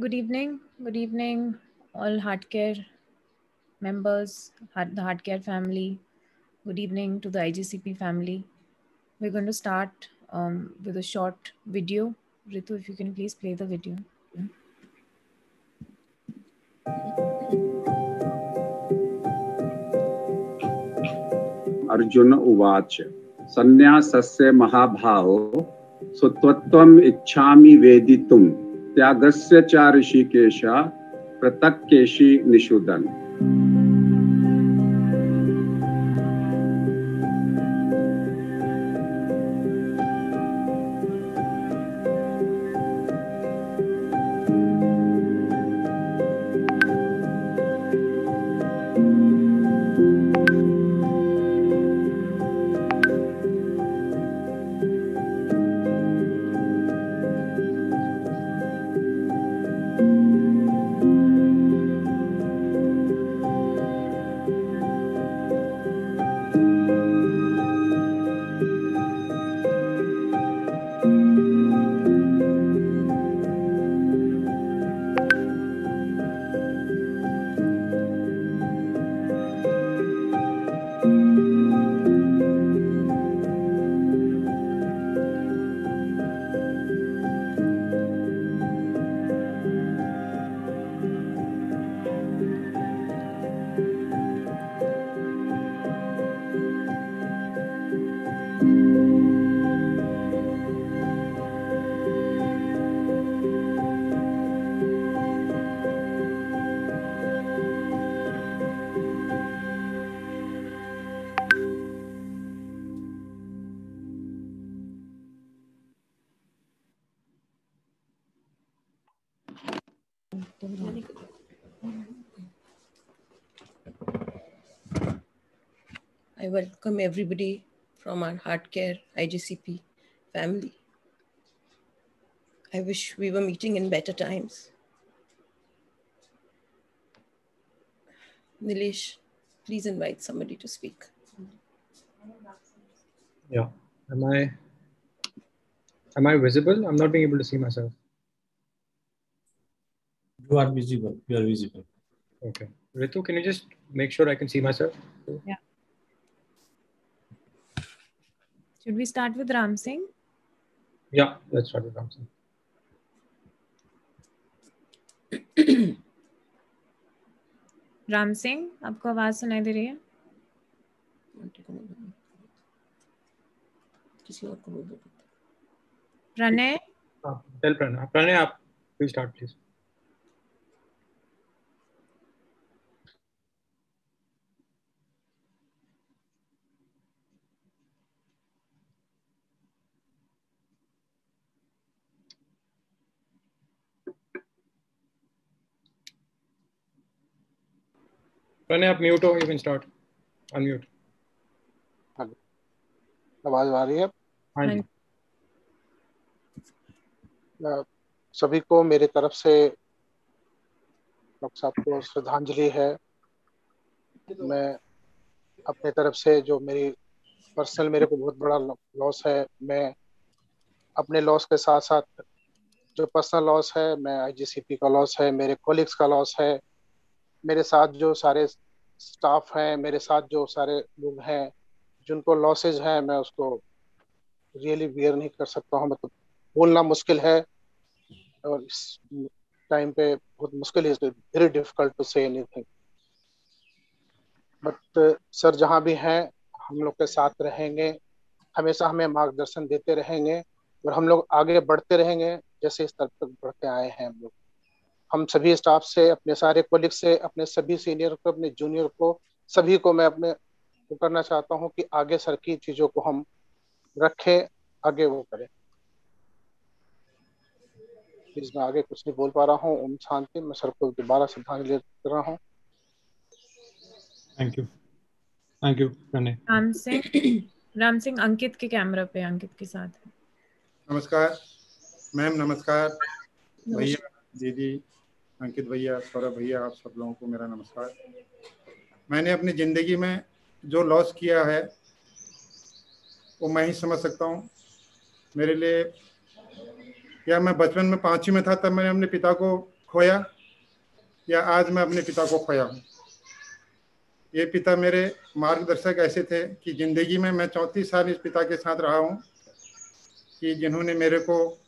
Good evening. Good evening, all HeartCare members, Heart- the HeartCare family. Good evening to the IGCP family. We're going to start um, with a short video. Ritu, if you can please play the video. Arjun उवाच सन्न्यासस्य महाभाहो सुत्वत्वम् इच्छामि वेदितुं त्यागस्य च ऋषिकेश पृथक केशी निषुदन्। I welcome everybody from our HeartCare IJCP family. I wish we were meeting in better times. Nilesh, please invite somebody to speak. Yeah. Am I am I visible? I'm not being able to see myself. You are visible. You are visible. Okay. Ritu, can you just make sure I can see myself? Should we start with Ram Singh? Yeah, let's start with Ramsey. Ram Singh आपको आवाज़ सुनाई दे रही है किसी और को बोल दो Pranay Uh, tell Pranay. Pranay, up. Pranay, आप mute हो, you can start. Unmute. आवाज़ आ रही है हाँ जी सभी को मेरे तरफ़ से डॉक्टर साहब को श्रद्धांजलि है मैं अपने तरफ़ से जो मेरी पर्सनल मेरे को बहुत बड़ा लॉस है मैं अपने लॉस के साथ साथ जो पर्सनल लॉस है मैं आईजीसीपी का लॉस है मेरे कोलिग्स का लॉस है मेरे साथ जो सारे स्टाफ हैं, मेरे साथ जो सारे लोग हैं, जिनको लॉसेज हैं, मैं उसको रियली बियर नहीं कर सकता हूँ। मतलब बोलना मुश्किल है और इस टाइम पे बहुत मुश्किल है very difficult to say anything but sir जहाँ भी हैं, हम लोग के साथ रहेंगे। हमेशा हमें मार्गदर्शन देते रहेंगे और हम लोग आगे बढ़ते रहेंगे, जैसे इस तरफ़ तक बढ़ते आए हैं हम लोग। हम सभी स्टाफ से अपने सारे कोलिग से अपने सभी सीनियर को अपने जूनियर को सभी को मैं अपने वो करना चाहता हूँ कि आगे सर की चीज़ों को हम रखें आगे वो करें। प्लीज़ मैं आगे कुछ नहीं बोल पा रहा हूँ। ओम शांति। मैं सर को दोबारा श्रद्धांजलि कर रहा हूँ। You. Thank you, Pranay. Ram Singh. Ram Singh Ankit के कैमरा पे अंकित के साथ। नमस्कार। मैम नमस्कार। भैया दीदी अंकित भैया, सौरभ भैया, आप सब लोगों को मेरा नमस्कार। मैंने अपनी ज़िंदगी में जो लॉस किया है, वो मैं ही समझ सकता हूँ। मेरे लिए, या मैं बचपन में पाँचवीं में था, तब मैंने अपने पिता को खोया, या आज मैं अपने पिता को खोया हूँ। ये पिता मेरे मार्गदर्शक ऐसे थे कि ज़िंदगी में मैं चौंतीस साल इस पिता के साथ रहा हूँ, कि जिन्होंने मेरे को,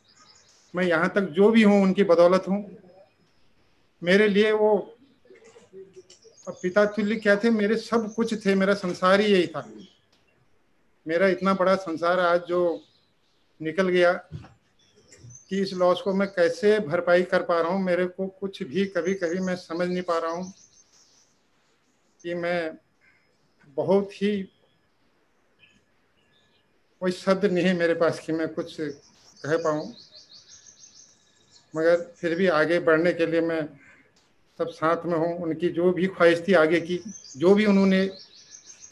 मैं यहाँ तक जो भी हूँ, उनकी बदौलत हूँ। मेरे लिए वो पिता तुल्य क्या थे? मेरे सब कुछ थे, मेरा संसार ही यही था। मेरा इतना बड़ा संसार आज जो निकल गया कि इस लॉस को मैं कैसे भरपाई कर पा रहा हूँ, मेरे को कुछ भी कभी कभी मैं समझ नहीं पा रहा हूँ कि मैं बहुत ही कोई शब्द नहीं है मेरे पास कि मैं कुछ कह पाऊँ। मगर फिर भी आगे बढ़ने के लिए मैं सब साथ में हूँ, उनकी जो भी ख्वाहिश थी आगे की, जो भी उन्होंने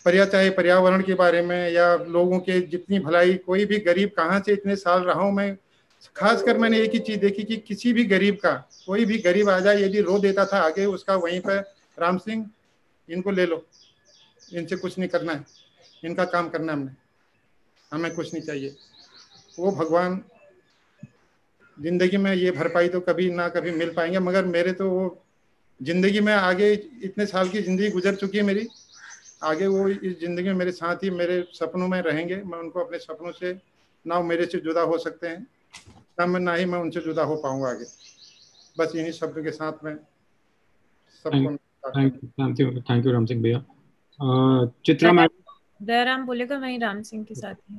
पर्या चाहे पर्यावरण के बारे में या लोगों के जितनी भलाई, कोई भी गरीब कहाँ से इतने साल रहा हूँ मैं, खासकर मैंने एक ही चीज़ देखी कि किसी भी गरीब का, कोई भी गरीब आ जाए यदि रो देता था आगे, उसका वहीं पर, राम सिंह, इनको ले लो, इनसे कुछ नहीं करना है, इनका काम करना हमने, हमें कुछ नहीं चाहिए। वो भगवान, ज़िंदगी में ये भरपाई तो कभी ना कभी मिल पाएँगे, मगर मेरे तो वो ज़िंदगी में आगे इतने साल की ज़िंदगी गुजर चुकी है मेरी। आगे वो इस ज़िंदगी में मेरे साथ ही मेरे सपनों में रहेंगे। मैं उनको अपने सपनों से ना मेरे से जुदा हो सकते हैं ना मैं ना ही मैं उनसे जुदा हो पाऊँगा आगे। बस इन्हीं शब्द के साथ में सबको thank you thank you Ram Singh भैया चित्रा मैडम दयाराम बोलेगा वहीं राम सिंह के साथ ही।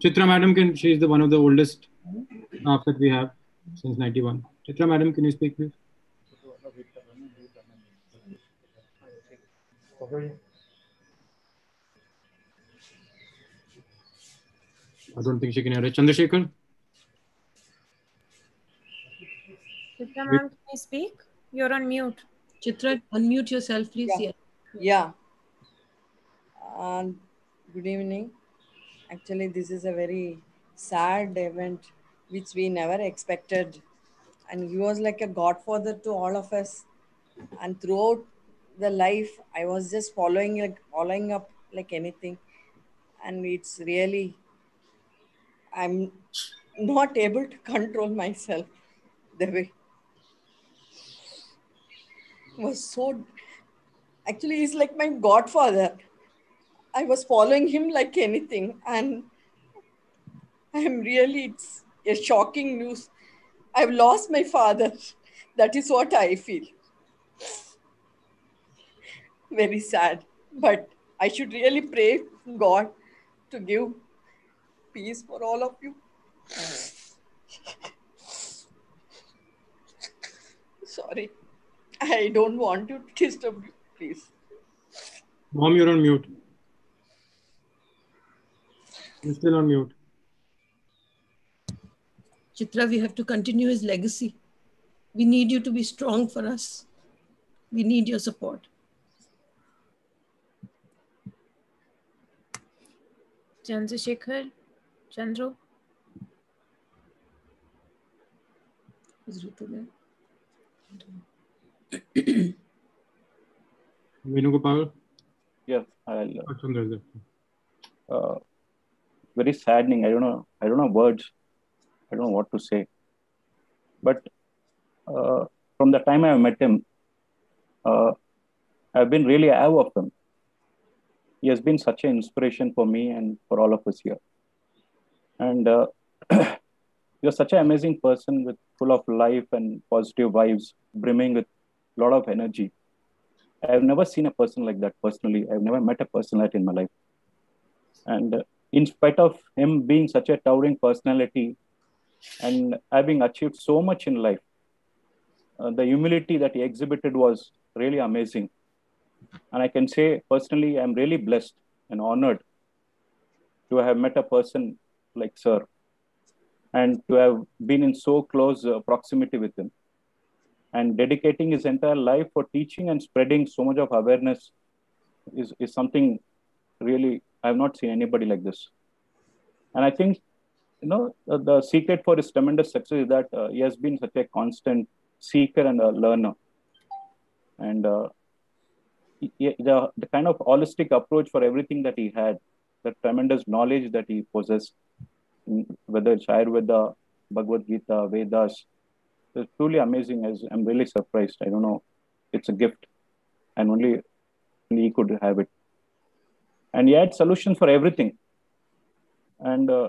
begitu madam can she is the one of the oldest after we have since 91 Chitra madam can you speak please I don't think she can hear it. Chandrasekhar? Chitra ma'am, can you speak? You're on mute. Chitra, unmute yourself, please. Yeah. Yeah. Uh, good evening. Actually, this is a very sad event which we never expected. And he was like a godfather to all of us. And throughout the life, I was just following like following up like anything. And it's really I'm not able to control myself the way was so actually he's like my godfather. I was following him like anything and i'm really it's a shocking news. I've lost my father. That is what i feel. Very sad. But i should really pray god to give peace for all of you. Sorry I don't want to disturb you, please. Mom, you're on mute. You're still on mute. Chitra, we have to continue his legacy. We need you to be strong for us. We need your support. Chandrasekhar, Chandru. Is Ritu there? Venugopal? Yes, I'll, Chandra's uh, very saddening. I don't know. I don't know words. I don't know what to say. But uh, from the time I met him, uh, I've been really awe of him. He has been such an inspiration for me and for all of us here. And uh, you're such an amazing person with full of life and positive vibes, brimming with lot of energy. I've never seen a person like that personally. I've never met a person like that in my life. And uh, in spite of him being such a towering personality and having achieved so much in life, uh, the humility that he exhibited was really amazing. And I can say personally, I'm really blessed and honored to have met a person like Sir and to have been in so close uh, proximity with him and dedicating his entire life for teaching and spreading so much of awareness is, is something really I've not seen anybody like this. And I think, you know, the, the secret for his tremendous success is that uh, he has been such a constant seeker and a learner. And uh, he, the, the kind of holistic approach for everything that he had, the tremendous knowledge that he possessed, whether it's Ayurveda, Bhagavad Gita, Vedas, it's truly amazing. As I'm really surprised. I don't know. It's a gift, and only, he could have it. And he had solutions for everything. And uh,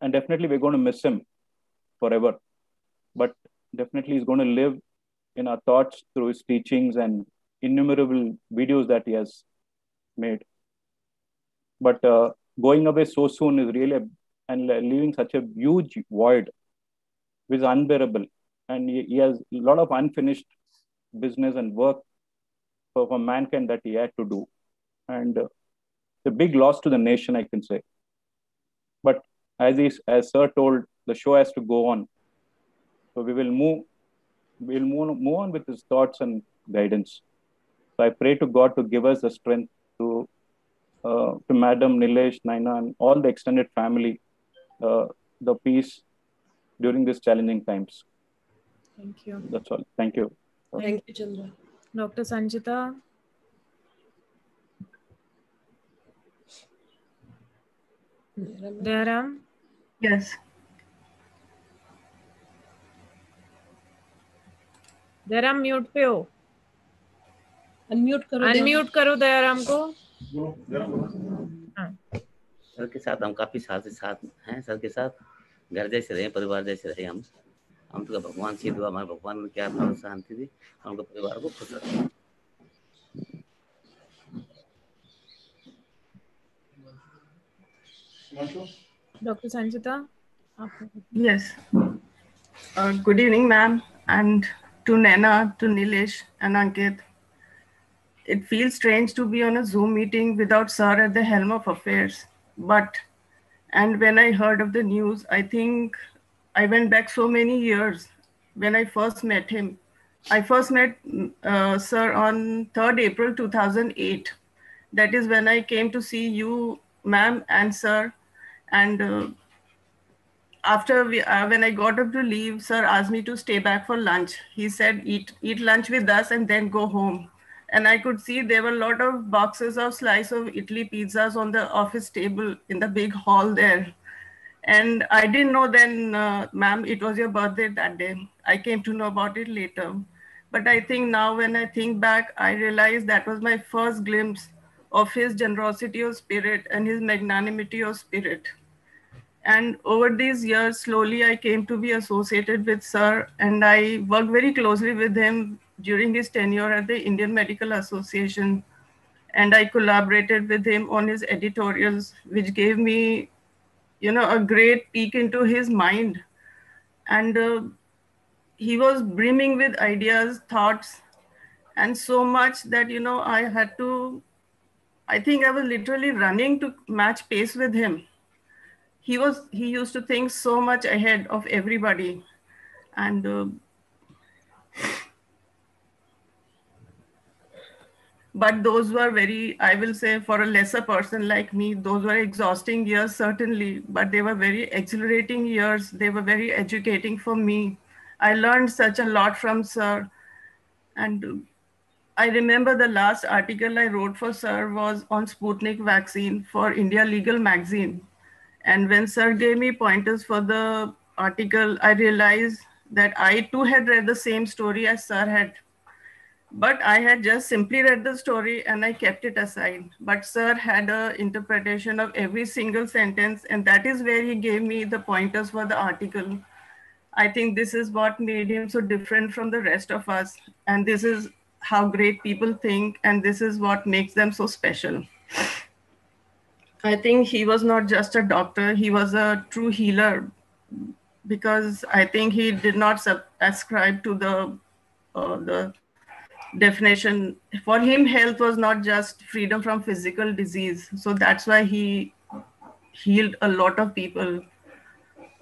and definitely we're going to miss him forever. But definitely he's going to live in our thoughts through his teachings and innumerable videos that he has made. But uh, going away so soon is really a, and leaving such a huge void is unbearable. And he, he, has a lot of unfinished business and work for, for mankind that he had to do. And uh, a big loss to the nation, I can say. But as he, as Sir told, the show has to go on. So we will move, we'll move, move on with his thoughts and guidance. So I pray to God to give us the strength to uh, to Madam Nilesh, Naina, and all the extended family, uh, the peace during these challenging times. Thank you. That's all. Thank you. Thank you, Chandra. Dr. Sanjita. Dayaram. Yes. Dayaram mute पे हो unmute करो unmute करो दयाराम को sir के साथ हम काफ़ी साल से साथ हैं सर के साथ घर जैसे रहे परिवार जैसे रहे हम हम तो भगवान से दुआ हमारे भगवान में क्या शांति दी हम लोग परिवार को खुश रखें Dr. Sanjita. Yes. Uh, good evening, ma'am, and to Nena, to Nilesh, and Ankit. It feels strange to be on a Zoom meeting without Sir at the helm of affairs. But, and when I heard of the news, I think I went back so many years when I first met him. I first met uh, Sir on 3rd April 2008. That is when I came to see you, ma'am, and Sir and uh, after we, uh, when I got up to leave, sir asked me to stay back for lunch. He said, eat, eat lunch with us and then go home. And I could see there were a lot of boxes of slice of Italy pizzas on the office table in the big hall there. And I didn't know then, uh, ma'am, it was your birthday that day. I came to know about it later. But I think now when I think back, I realize that was my first glimpse of his generosity of spirit and his magnanimity of spirit. And over these years, slowly I came to be associated with Sir, and I worked very closely with him during his tenure at the Indian Medical Association. And I collaborated with him on his editorials, which gave me, you know, a great peek into his mind. And uh, he was brimming with ideas, thoughts, and so much that, you know, I had to I think I was literally running to match pace with him. He was he used to think so much ahead of everybody, and uh, but those were very I will say for a lesser person like me, those were exhausting years certainly, but they were very exhilarating years. They were very educating for me. I learned such a lot from Sir, and I remember the last article I wrote for Sir was on Sputnik vaccine for India Legal magazine. And when Sir gave me pointers for the article, I realized that I too had read the same story as Sir had. But I had just simply read the story and I kept it aside. But Sir had a interpretation of every single sentence, and that is where he gave me the pointers for the article. I think this is what made him so different from the rest of us. And this is how great people think, and this is what makes them so special. I think he was not just a doctor, he was a true healer because I think he did not ascribe to the, uh, the definition. For him, health was not just freedom from physical disease. So that's why he healed a lot of people.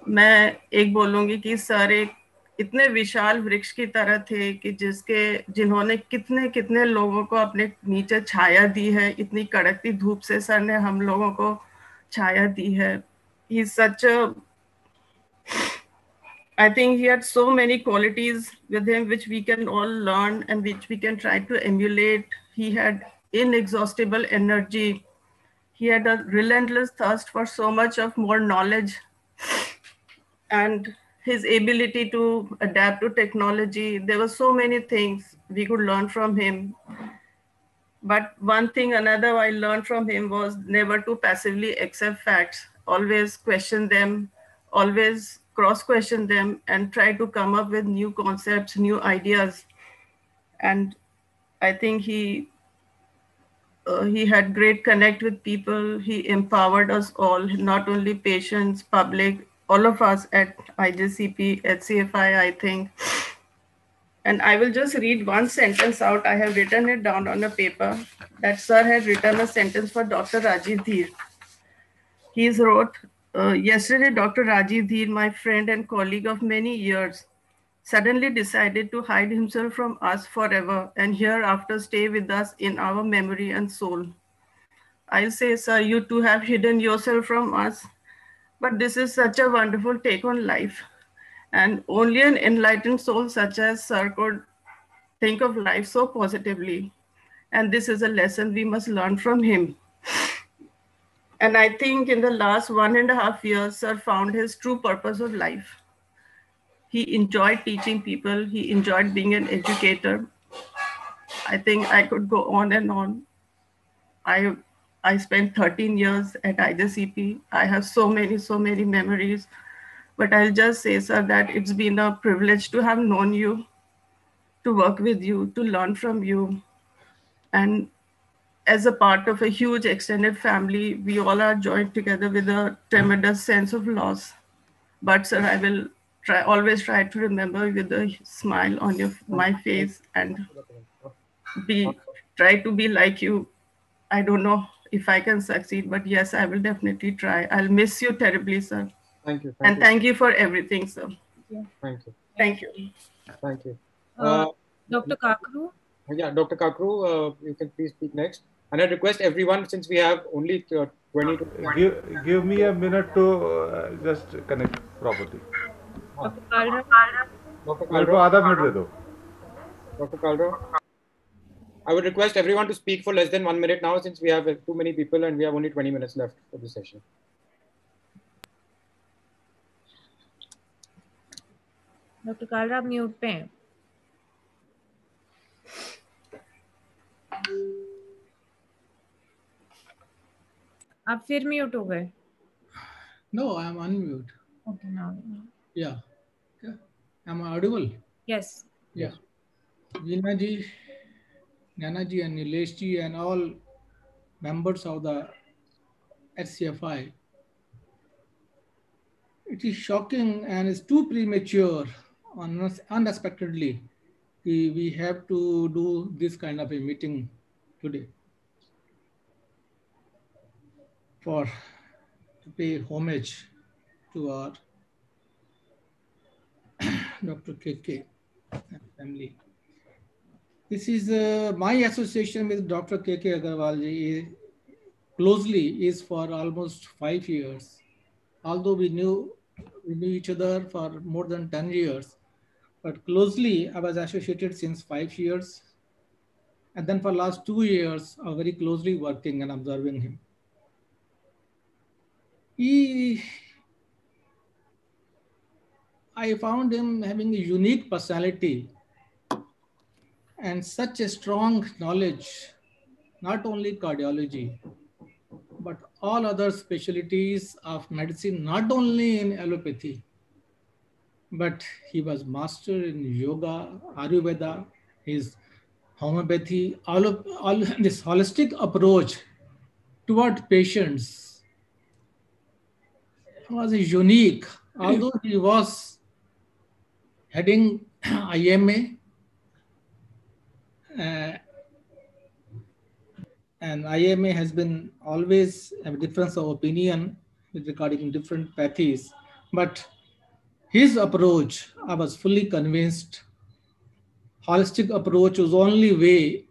मैं एक बोलूँगी कि sir एक इतने विशाल वृक्ष की तरह थे कि जिसके जिन्होंने कितने कितने लोगों को अपने नीचे छाया दी है इतनी कड़कती धूप से सर ने हम लोगों को छाया दी है such a I think he had so many qualities with him which we can all learn and which we can try to emulate. He had inexhaustible energy. He had a relentless thirst for so much of more knowledge and his ability to adapt to technology. There were so many things we could learn from him. But one thing another I learned from him was never to passively accept facts, always question them, always cross question them and try to come up with new concepts, new ideas. And I think he uh, he had great connect with people. He empowered us all, not only patients, public, all of us at IJCP, at CFI, I think. And I will just read one sentence out. I have written it down on a paper that sir had written a sentence for Dr. Rajiv Dheer. He wrote, uh, yesterday, Dr. Rajiv Dheer, my friend and colleague of many years, suddenly decided to hide himself from us forever and hereafter stay with us in our memory and soul. I'll say, sir, you too have hidden yourself from us, but this is such a wonderful take on life. And only an enlightened soul such as sir could think of life so positively. And this is a lesson we must learn from him. And I think in the last one and a half years, Sir found his true purpose of life. He enjoyed teaching people, he enjoyed being an educator. I think I could go on and on. I I spent 13 years at IJCP. I have so many, so many memories. But I'll just say, sir, that it's been a privilege to have known you, to work with you, to learn from you. And as a part of a huge extended family, we all are joined together with a tremendous sense of loss. But sir, I will try always try to remember with a smile on your my face and be try to be like you. I don't know if I can succeed, but yes, I will definitely try. I'll miss you terribly, sir. Thank you. and you. thank you for everything, sir. Thank you. Thank you. Thank you. Uh, Dr. Kakru? Yeah, Dr. Kakru, uh, you can please speak next. And I request everyone, since we have only uh, 20 to give, give me a minute to uh, just connect properly. Dr. Kalra? Dr. मेरे को Kalra, आधा minute दे दो Dr. Kalra. I would request everyone to speak for less than one minute now, since we have uh, too many people and we have only 20 minutes left for the session. Doctor Kalra आप mute पे हैं आप फिर mute हो गए No, I'm unmute. Okay now Yeah. Yeah. Am I audible? Yes. Veena ji, Nana ji, and Nilesh ji, and all members of the SCFI. It is shocking and it's too premature, un- unexpectedly. We, we have to do this kind of a meeting today for to pay homage to our Dr. KK family. This is uh, my association with Dr. KK Aggarwal is- closely is for almost five years. Although we knew we knew each other for more than 10 years, but closely I was associated since five years. And then for last two years, I was very closely working and observing him. He I found him having a unique personality and such a strong knowledge, not only cardiology, but all other specialties of medicine, not only in allopathy, but he was master in yoga, Ayurveda, his homeopathy, all of all this holistic approach toward patients was unique. Although he was heading IMA, uh, and IMA has been always have a difference of opinion with regarding different pathies, but his approach, I was fully convinced, holistic approach was only way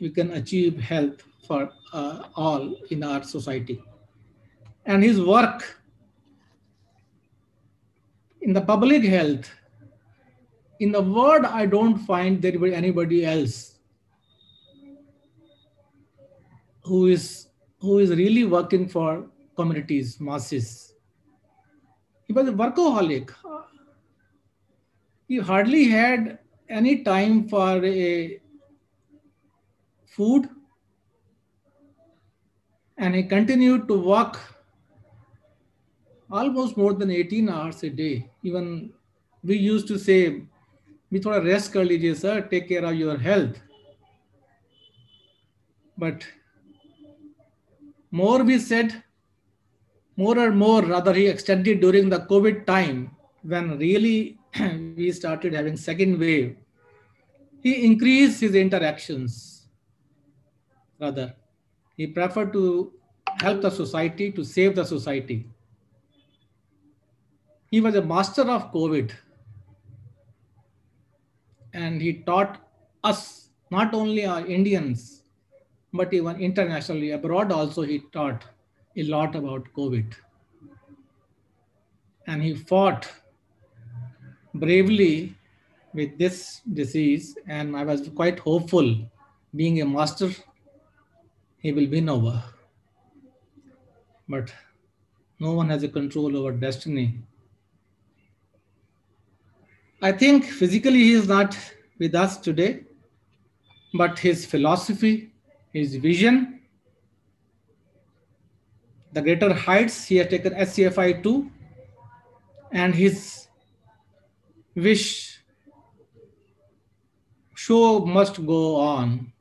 we can achieve health for uh, all in our society. And his work in the public health, in the world, I don't find there be anybody else who is who is really working for communities, masses. He was a workaholic. He hardly had any time for a food and he continued to work almost more than 18 hours a day. Even we used to say, we thought rest kar sir, take care of your health. But more we said, more and more rather he extended during the COVID time when really we started having second wave. He increased his interactions rather. He preferred to help the society to save the society he was a master of COVID. And he taught us, not only our Indians, but even internationally, abroad also, he taught a lot about COVID. And he fought bravely with this disease. And I was quite hopeful, being a master, he will win over. But no one has a control over destiny. I think physically he is not with us today, but his philosophy, his vision, the greater heights he has taken HCFI to, and his wish show must go on.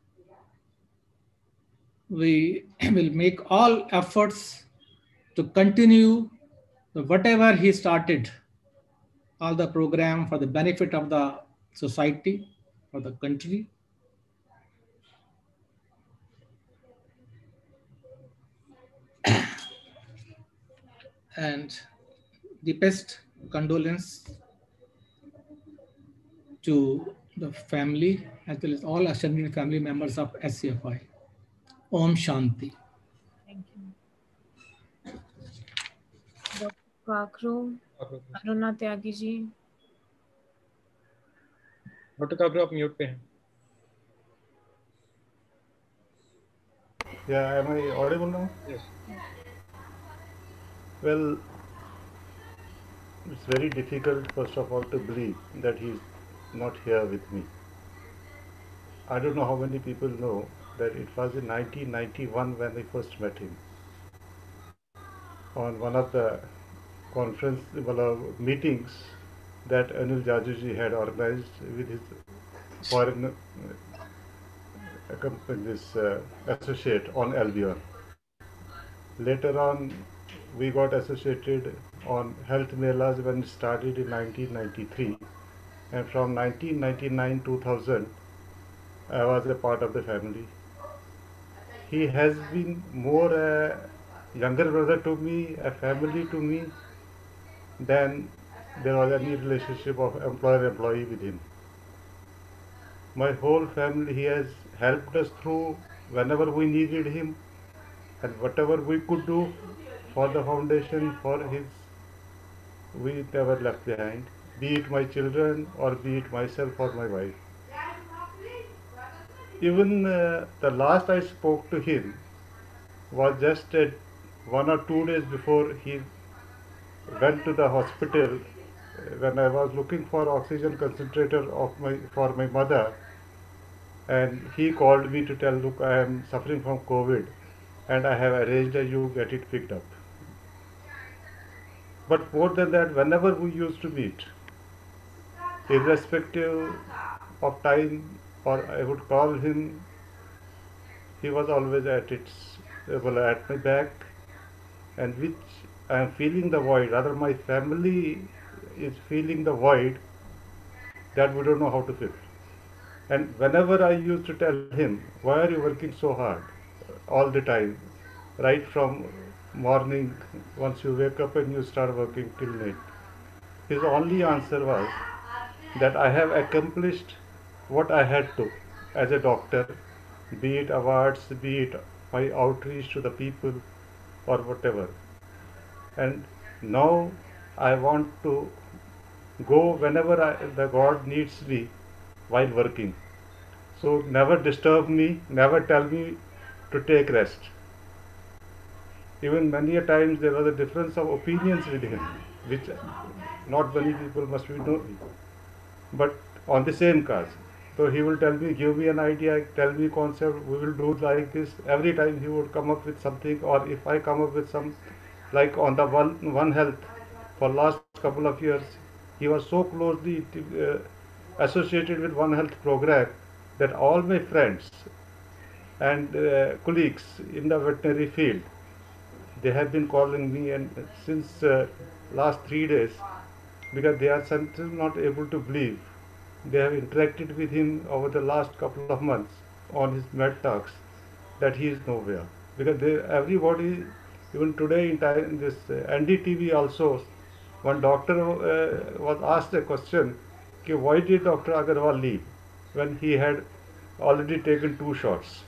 We will make all efforts to continue whatever he started, all the program for the benefit of the society, for the country. and deepest condolence to the family as well as all ascended family members of HCFI. Om Shanti. Dr. Kakro, Aruna Tyagi doctor Kabra आप mute पे हैं Yeah, am I audible now? Yes. Well, it's very difficult, first of all, to believe that he's not here with me. I don't know how many people know that it was in 1991 when I first met him on one of the conference well, uh, meetings that Anil Jajuji had organized with his foreign uh, this uh, associate on Albion. Later on, we got associated on health melas when it started in 1993, and from 1999 2000, I was a part of the family. He has been more a younger brother to me, a family to me, than there was any relationship of employer-employee with him. My whole family, he has helped us through whenever we needed him and whatever we could do for the foundation, for his, we never left behind, be it my children or be it myself or my wife. Even uh, the last I spoke to him was just uh, one or two days before he went to the hospital uh, when I was looking for oxygen concentrator of my for my mother and he called me to tell look I am suffering from COVID and I have arranged that you get it picked up. But more than that, whenever we used to meet, irrespective of time, or I would call him, he was always at its well, at my back, and which I am feeling the void. Rather, my family is feeling the void that we don't know how to fill. And whenever I used to tell him, why are you working so hard all the time, right from morning, once you wake up and you start working till night, his only answer was that I have accomplished what I had to as a doctor, be it awards, be it my outreach to the people or whatever. And now I want to go whenever I, the God needs me while working. So never disturb me, never tell me to take rest. Even many a times there was a difference of opinions with him, which not many people must be knowing. But on the same cause. So he will tell me, give me an idea, tell me concept, we will do like this. Every time he would come up with something, or if I come up with some, like on the one, one health, for last couple of years, he was so closely uh, associated with One Health program that all my friends and uh, colleagues in the veterinary field, they have been calling me and since uh, last three days because they are still not able to believe. They have interacted with him over the last couple of months on his med talks that he is nowhere because they, everybody even today in time this uh, NDTV also one doctor uh, was asked a question why did Dr. Aggarwal leave when he had already taken two shots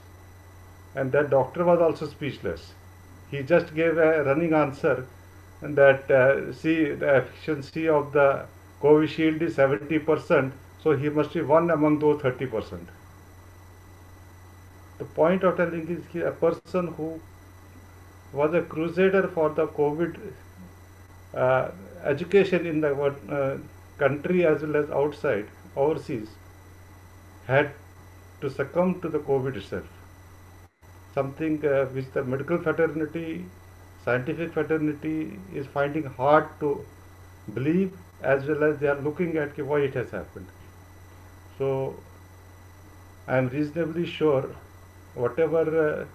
and that doctor was also speechless he just gave a running answer that uh, see the efficiency of the Covishield is 70%, so he must be one among those 30%. The point of telling is a person who was a crusader for the COVID uh, education in the uh, country as well as outside, overseas, had to succumb to the COVID itself. Something uh, which the medical fraternity scientific fraternity is finding hard to believe as well as they are looking at why it has happened. So I am reasonably sure whatever uh,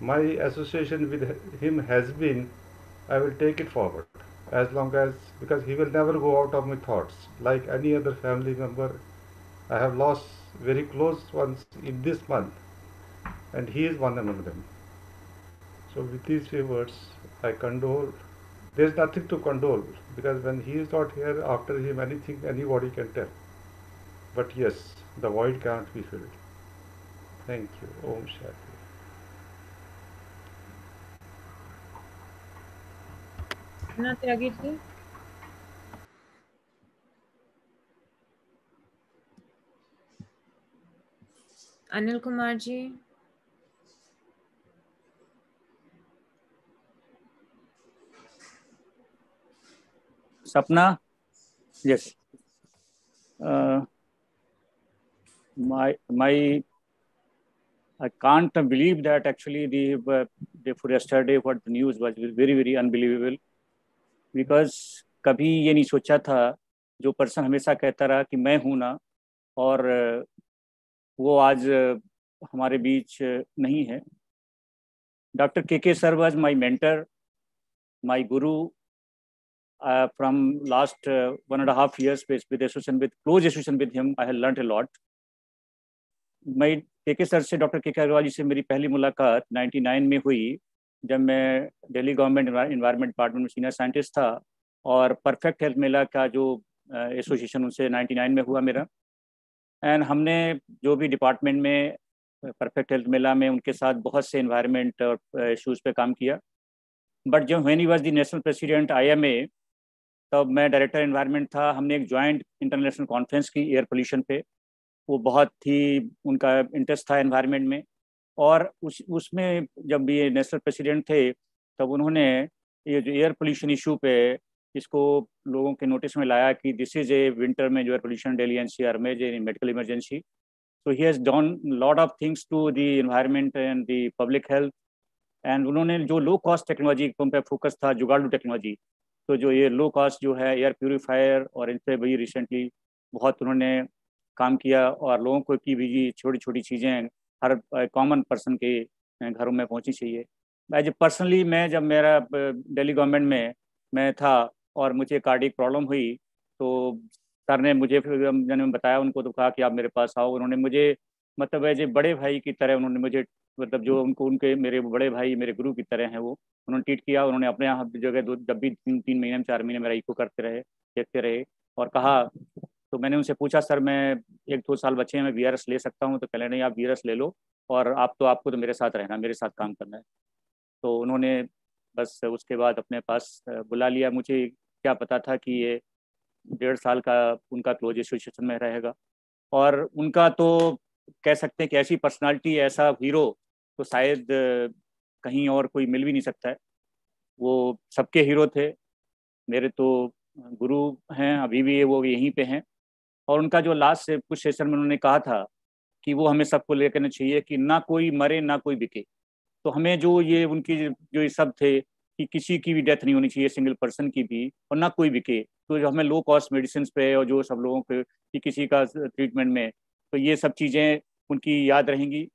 my association with him has been, I will take it forward as long as because he will never go out of my thoughts like any other family member. I have lost very close ones in this month and he is one among them. So with these few words, I condole. There's nothing to condole because when he is not here, after him, anything anybody can tell. But yes, the void can't be filled. Thank you. Om Shanti. Anil Kumar ji. Sapna? Yes my my I can't believe that actually the for yesterday what news was very very unbelievable because कभी ये नहीं सोचा था, जो person हमेशा कहता रहा कि मैं हूँ ना, और वो आज हमारे बीच नहीं है। Doctor K K sir was my mentor my guru from last one and half years with association with close association with him I have a lot may K K sir से डॉक्टर के के अग्रवाल जी से मेरी पहली मुलाकात 99 में हुई। जब मैं दिल्ली गवर्नमेंट इन्वायरमेंट डिपार्टमेंट में सीनियर साइंटिस्ट था और परफेक्ट हेल्थ मेला का जो एसोसिएशन उनसे 99 में हुआ मेरा। एंड हमने जो भी डिपार्टमेंट में परफेक्ट हेल्थ मेला, में उनके साथ बहुत से इन्वायरमेंट और इशूज़ पे काम किया। बट जब when he was the national president I M A तब मैं डायरेक्टर इन्वायरमेंट था। हमने एक जॉइंट इंटरनेशनल कॉन्फ्रेंस की एयर पोल्यूशन पे। वो बहुत ही उनका इंटरेस्ट था इन्वायरमेंट में। और उस, उसमें जब ये नेशनल प्रेसिडेंट थे, तब उन्होंने ये जो एयर पोल्यूशन इशू पे इसको लोगों के नोटिस में लाया कि दिस इज़ ए विंटर में जो air pollution daily N C R में मेडिकल इमरजेंसी तो he has done lot of things to the environment and the public health and उन्होंने जो लो कॉस्ट टेक्नोलॉजी पे फोकस था, जुगाड़ू टेक्नोलॉजी तो जो ये लो कॉस्ट जो है एयर प्योरीफायर और इन पर भी रिसेंटली बहुत उन्होंने काम किया और लोगों को की भी छोटी छोटी चीज़ें हर कॉमन पर्सन के घरों में पहुँची चाहिए। एज ए पर्सनली मैं जब मेरा दिल्ली गवर्नमेंट में मैं था और मुझे कार्डिक प्रॉब्लम हुई तो सर ने मुझे मैंने बताया, उनको तो कहा कि आप मेरे पास आओ। उन्होंने मुझे मतलब एज ए बड़े भाई की तरह उन्होंने मुझे मतलब जो उनको, उनके मेरे बड़े भाई, मेरे गुरु की तरह हैं वो, उन्होंने ट्रीट किया। उन्होंने अपने यहाँ जगह दो, जब भी तीन तीन महीने में चार महीने मेरा इको करते रहे, देखते रहे और कहा तो मैंने उनसे पूछा, सर, मैं एक दो साल बच्चे हैं, मैं वीआरएस ले सकता हूँ तो कह नहीं, आप वीआरएस ले लो और आप तो आपको तो मेरे साथ रहना, मेरे साथ काम करना है। तो उन्होंने बस उसके बाद अपने पास बुला लिया। मुझे क्या पता था कि ये डेढ़ साल का उनका क्लोज एसोसिएशन में रहेगा। और उनका तो कह सकते हैं कि ऐसी पर्सनालिटी ऐसा हीरो तो शायद कहीं और कोई मिल भी नहीं सकता है। वो सबके हीरो थे। मेरे तो गुरु हैं, अभी भी वो यहीं पे हैं। और उनका जो लास्ट से, कुछ सेशन में उन्होंने कहा था कि वो हमें सबको लेकर चाहिए कि ना कोई मरे, ना कोई बिके। तो हमें जो ये उनकी जो ये सब थे कि किसी की भी डेथ नहीं होनी चाहिए, सिंगल पर्सन की भी, और ना कोई बिके तो जो हमें लो कॉस्ट मेडिसिन पे और जो सब लोगों के कि किसी का ट्रीटमेंट में तो ये सब चीज़ें उनकी याद रहेंगी।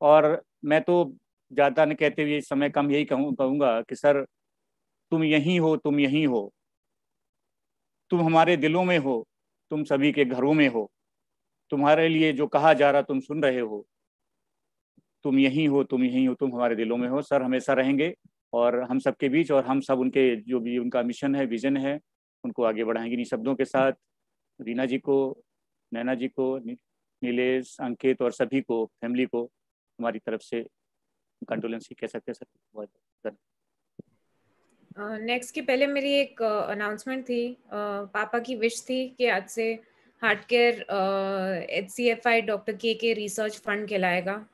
और मैं तो ज़्यादा नहीं कहते हुए समय कम यही कहूँ, कहूँगा कि, सर, तुम यहीं हो, तुम यहीं हो। तुम हमारे दिलों में हो तुम सभी के घरों में हो। तुम्हारे लिए जो कहा जा रहा तुम सुन रहे हो। तुम यहीं हो, तुम यहीं हो, तुम हमारे दिलों में हो। सर हमेशा रहेंगे और हम सबके बीच और हम सब उनके जो भी उनका मिशन है विजन है, उनको आगे बढ़ाएँगे इन शब्दों के साथ। रीना जी को, नैना जी को नीलेश, अंकित और सभी को फैमिली को हमारी तरफ़ से कंडोलेंस कह सकते हैं, सर। बहुत नेक्स्ट की पहले मेरी एक अनाउंसमेंट थी। पापा की विश थी कि आज से heart care H C F I doctor K K research fund कहलाएगा।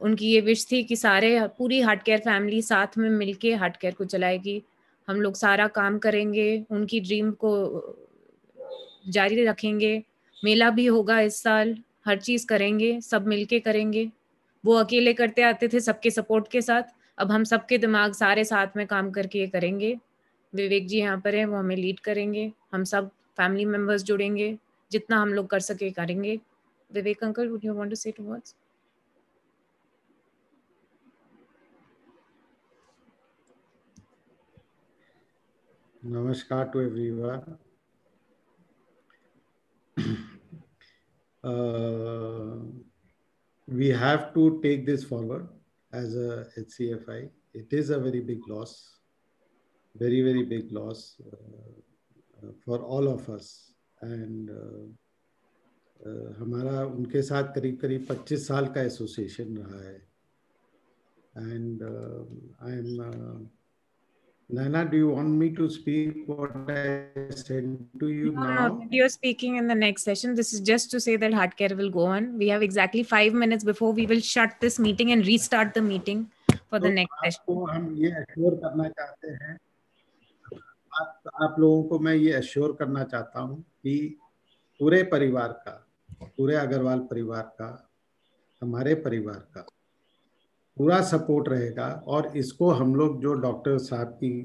उनकी ये विश थी कि सारे, पूरी हार्ट केयर फैमिली साथ में मिलके हार्ट केयर को चलाएगी। हम लोग सारा काम करेंगे, उनकी ड्रीम को जारी रखेंगे। मेला भी होगा इस साल, हर चीज़ करेंगे, सब मिलके करेंगे। वो अकेले करते आते थे सबके सपोर्ट के साथ। अब हम सबके दिमाग सारे साथ में काम करके ये करेंगे। विवेक जी यहाँ पर है वो हमें लीड करेंगे। हम सब फैमिली मेंबर्स जुड़ेंगे। जितना हम लोग कर सके करेंगे। Vivek uncle would you want to say two words to everyone. uh, we have to take this forward. as a HCFI. It is a very big loss, very, very big loss uh, for all of us. And uh, हमारा उनके साथ करीब करीब 25 साल का association रहा है and I am Nana, do you want me to speak what I said to you no, now? No, you're speaking in the next session. This is just to say that heart care will go on. We have exactly five minutes before we will shut this meeting and restart the meeting for the next session. हम ये assure करना चाहते हैं आप आप लोगों को मैं ये एश्योर करना चाहता हूँ कि पूरे परिवार का पूरे अग्रवाल परिवार का हमारे परिवार का पूरा सपोर्ट रहेगा और इसको हम लोग जो डॉक्टर साहब की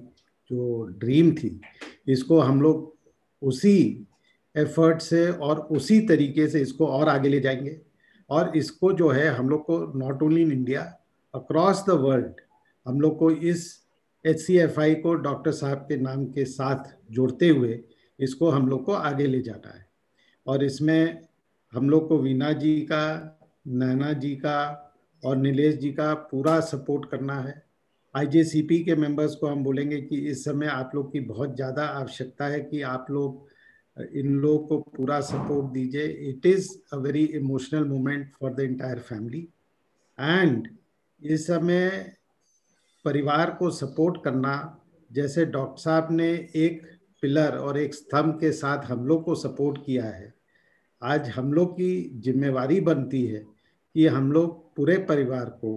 जो ड्रीम थी, इसको हम लोग उसी एफर्ट से और उसी तरीके से इसको और आगे ले जाएँगे। और इसको जो है, हम लोग को not only in India across the world हम लोग को इस एचसीएफआई को डॉक्टर साहब के नाम के साथ जोड़ते हुए इसको हम लोग को आगे ले जाना है। और इसमें हम लोग को वीना जी का, नैना जी का और नीलेश जी का पूरा सपोर्ट करना है। आईजेसीपी के मेंबर्स को हम बोलेंगे कि इस समय आप लोग की बहुत ज़्यादा आवश्यकता है कि आप लोग, इन लोगों को पूरा सपोर्ट दीजिए। It is a very emotional moment for the entire family and इस समय परिवार को सपोर्ट करना, जैसे डॉक्टर साहब ने एक पिलर और एक स्तंभ के साथ हम लोग को सपोर्ट किया है, आज हम लोग की जिम्मेवारी बनती है कि हम लोग पूरे परिवार को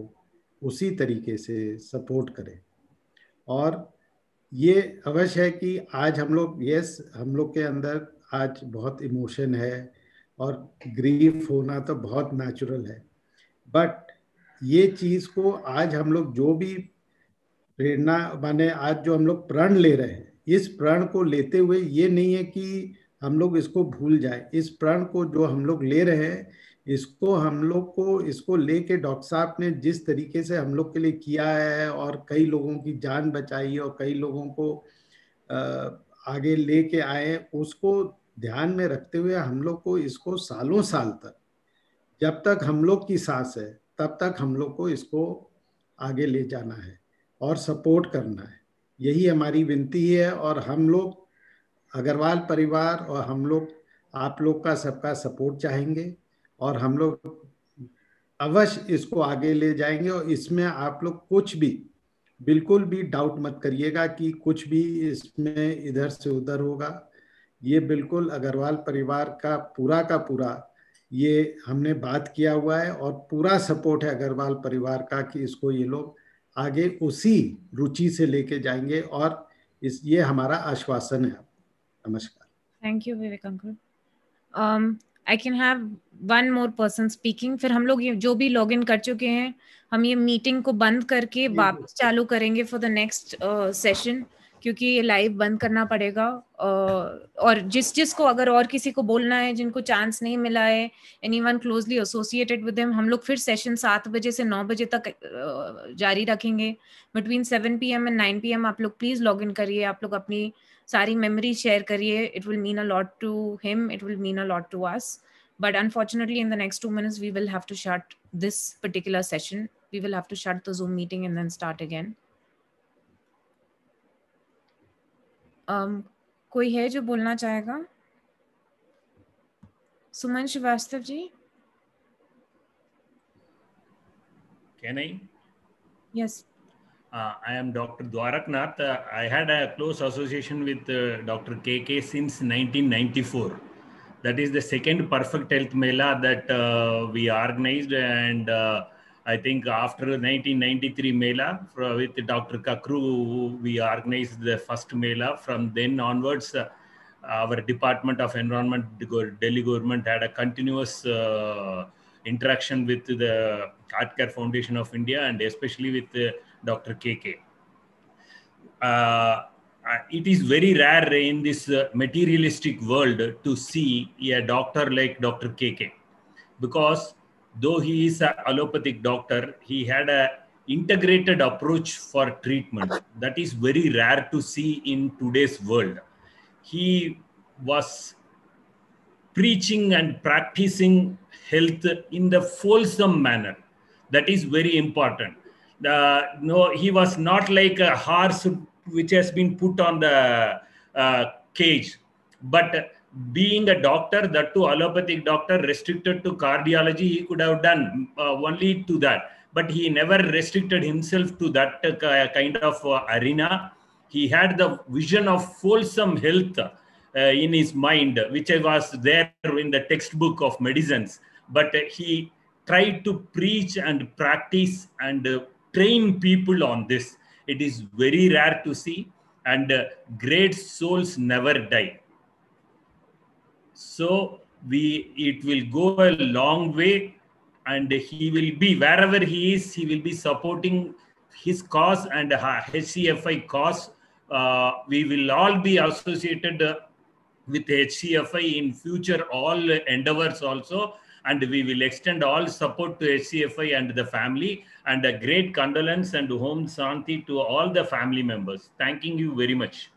उसी तरीके से सपोर्ट करें। और ये अवश्य है कि आज हम लोग यस हम लोग के अंदर आज बहुत इमोशन है और ग्रीफ होना तो बहुत नेचुरल है। बट ये चीज़ को आज हम लोग जो भी प्रेरणा माने आज जो हम लोग प्रण ले रहे हैं, इस प्रण को लेते हुए ये नहीं है कि हम लोग इसको भूल जाए। इस प्रण को जो हम लोग ले रहे हैं इसको हम लोग को, इसको लेके डॉक्टर साहब ने जिस तरीके से हम लोग के लिए किया है और कई लोगों की जान बचाई और कई लोगों को आगे लेके आए, उसको ध्यान में रखते हुए हम लोग को इसको सालों साल तक, जब तक हम लोग की सांस है, तब तक हम लोग को इसको आगे ले जाना है और सपोर्ट करना है। यही हमारी विनती है और हम लोग, अग्रवाल परिवार और हम लोग, आप लोग का सबका सपोर्ट चाहेंगे। और हम लोग अवश्य इसको आगे ले जाएँगे और इसमें आप लोग कुछ भी, बिल्कुल भी डाउट मत करिएगा कि कुछ भी इसमें इधर से उधर होगा। ये बिल्कुल अग्रवाल परिवार का पूरा का पूरा ये हमने बात किया हुआ है और पूरा सपोर्ट है अग्रवाल परिवार का कि इसको ये लोग आगे उसी रुचि से लेके जाएँगे और इस, ये हमारा आश्वासन है। नमस्कार। Thank you Vivek uncle I can have one more person speaking फिर हम लोग ये जो भी लॉग इन कर चुके हैं हम ये मीटिंग को बंद करके वापस चालू करेंगे फॉर द नेक्स्ट सेशन क्योंकि ये लाइव बंद करना पड़ेगा। और जिस जिस को अगर और किसी को बोलना है जिनको चांस नहीं मिला है anyone closely associated with हम लोग फिर सेशन सात बजे से नौ बजे तक जारी रखेंगे। Between seven P M and nine P M आप लोग प्लीज़ लॉग इन करिए आप लोग अपनी सारी मेमोरी शेयर करिए it will mean a lot to him it will mean a lot to us but unfortunately in the next two minutes we will have to shut this particular session we will have to shut the Zoom meeting and then start again कोई है जो बोलना चाहेगा? सुमन श्रीवास्तव जी? क्या नहीं yes yes. Uh, I am Dr. Dwaraknath. Uh, I had a close association with uh, Dr. KK since 1994. That is the second Perfect Health Mela that uh, we organized, and uh, I think after 1993 Mela with Dr. Kakru, we organized the first Mela. From then onwards, uh, our Department of Environment, Delhi government had a continuous interaction with the Heart Care Foundation of India and especially with Dr. KK. Uh, it is very rare in this uh, materialistic world to see a doctor like Dr. KK because though he is an allopathic doctor, he had a integrated approach for treatment. That is very rare to see in today's world. He was preaching and practicing health in the wholesome manner. That is very important. Uh, no, he was not like a horse which has been put on the uh, cage, but being a doctor, that too allopathic doctor, restricted to cardiology, he could have done uh, only to that. But he never restricted himself to that uh, kind of uh, arena. He had the vision of wholesome health uh, in his mind, which was there in the textbook of medicines. But he tried to preach and practice and train people on this. It is very rare to see, and uh, great souls never die. So we it will go a long way and he will be wherever he is he will be supporting his cause and hcfi cause. Uh, we will all be associated uh, with hcfi in future all endeavors also and we will extend all support to hcfi and the family and a great condolence and Om Shanti to all the family members thanking you very much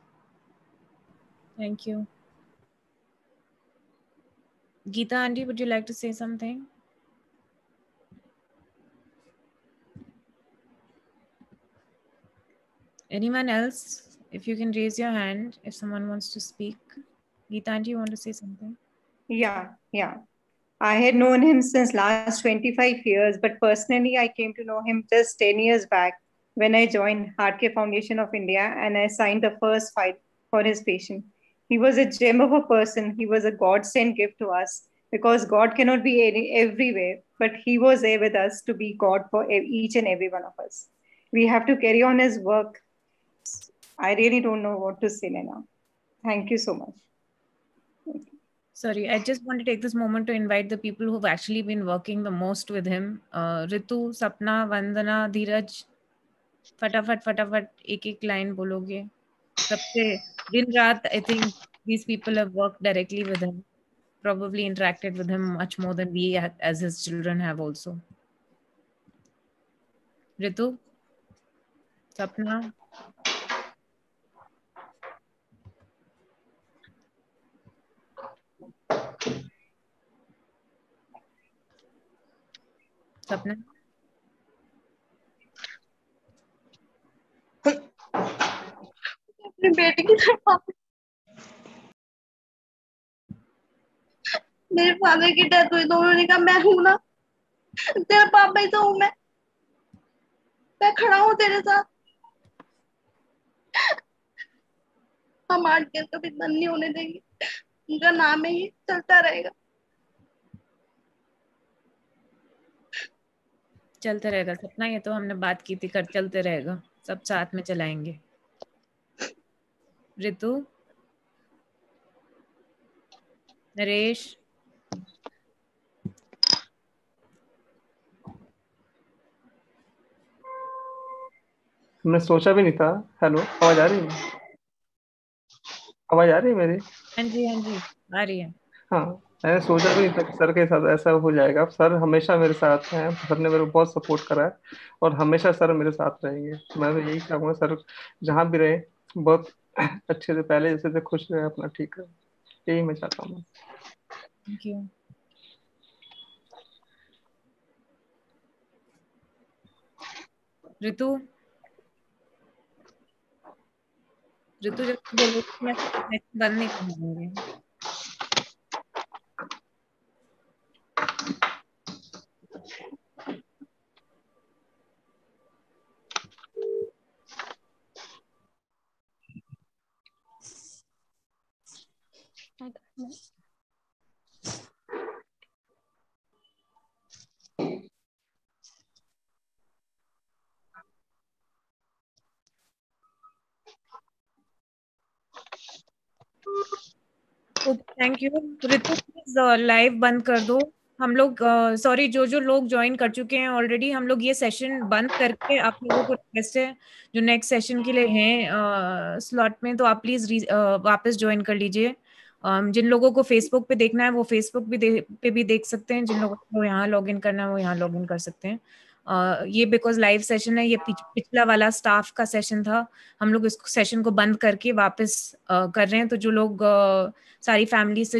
thank you Geeta Andy, would you like to say something? Anyone else? If you can raise your hand if someone wants to speak. Geeta Andy, you want to say something? Yeah, yeah. I had known him since last 25 years, but personally I came to know him just 10 years back when I joined Heart Care Foundation of India and I signed the first fight for his patient he was a gem of a person. He was a God sent gift to us because God cannot be any, everywhere, but he was there with us to be God for each and every one of us. We have to carry on his work. I really don't know what to say now. Thank you so much. Sorry, I just want to take this moment to invite the people who've actually been working the most with him. Uh, Ritu, Sapna, Vandana, Dheeraj. फटाफट फटाफट एक एक line बोलोगे सबसे दिन रात I think these people have worked directly with him probably interacted with him much more than we as his children have also ritu sapna sapna अपनी बेटी की तरफ़ मेरे फादर की डेथ हुई तो उन्होंने कहा, मैं हूँ ना। तेरा पापा ही तो हूँ मैं। मैं खड़ा हूँ तेरे साथ। हम आर्ट केयर कभी बंद नहीं होने देंगे। उनका नाम ही चलता रहेगा। चलते रहेगा सपना ये तो हमने बात की थी कर चलते रहेगा सब साथ में चलाएँगे। ऋतु नरेश? मैं सोचा भी नहीं था। हेलो आवाज़ आ रही है? आवाज़ आ रही है मेरी? हाँ जी हाँ जी आ रही है। हाँ। मैंने सोचा भी था सर के साथ ऐसा हो जाएगा। सर हमेशा मेरे साथ हैं। सर ने मेरे को बहुत सपोर्ट करा है और हमेशा सर मेरे साथ रहेंगे। मैं तो यही चाहूँगा सर जहाँ भी रहे, बहुत अच्छे से पहले जैसे से खुश रहे, अपना ठीक रहे। यही मैं चाहता हूँ। ऋतु? ऋतु जब बोलो मैं बंद नहीं करूँगी thank you Ritu please live बंद कर दो। हम लोग सॉरी uh, जो जो लोग ज्वाइन कर चुके हैं ऑलरेडी हम लोग ये सेशन बंद करके आप लोगों को रिक्वेस्ट है जो नेक्स्ट सेशन के लिए हैं स्लॉट uh, में तो आप प्लीज़ uh, वापस ज्वाइन कर लीजिए। जिन लोगों को फेसबुक पे देखना है वो फेसबुक भी पे भी देख सकते हैं। जिन लोगों को यहाँ लॉग इन करना है वो यहाँ लॉग इन कर सकते हैं। ये बिकॉज़ लाइव सेशन है ये पिछ, पिछला वाला स्टाफ का सेशन था। हम लोग इस सेशन को बंद करके वापस कर रहे हैं। तो जो लोग सारी फैमिली से